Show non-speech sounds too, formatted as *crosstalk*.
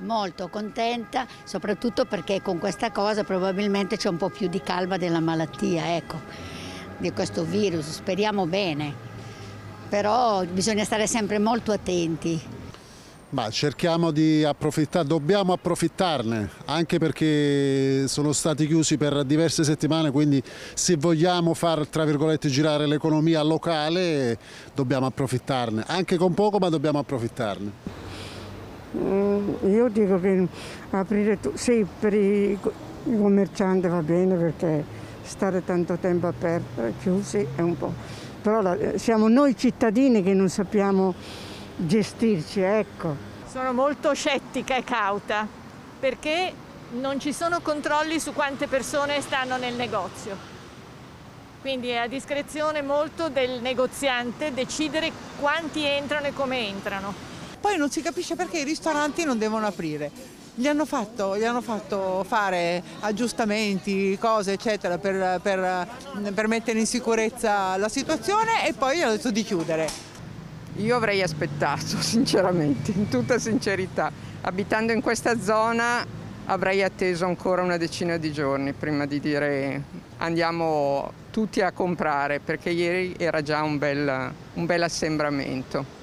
Molto contenta, soprattutto perché con questa cosa probabilmente c'è un po' più di calma della malattia, ecco, di questo virus, speriamo bene. Però bisogna stare sempre molto attenti. Ma cerchiamo di approfittare, dobbiamo approfittarne, anche perché sono stati chiusi per diverse settimane, quindi se vogliamo far girare l'economia locale dobbiamo approfittarne, anche con poco ma dobbiamo approfittarne. Mm, io dico che aprire, sì, per i, commercianti va bene perché stare tanto tempo aperti, chiusi è un po'. Però la- siamo noi cittadini che non sappiamo gestirci, ecco. Sono molto scettica e cauta perché non ci sono controlli su quante persone stanno nel negozio. Quindi è a discrezione molto del negoziante decidere quanti entrano e come entrano. Poi non si capisce perché i ristoranti non devono aprire. Gli hanno fatto, gli hanno fatto fare aggiustamenti, cose eccetera per, per- per mettere in sicurezza la situazione e poi gli hanno detto di chiudere. Io avrei aspettato, *laughs* sinceramente, in tutta sincerità. Abitando in questa zona avrei atteso ancora una decina di giorni prima di dire andiamo tutti a comprare, perché ieri era già un bel, un bel assembramento.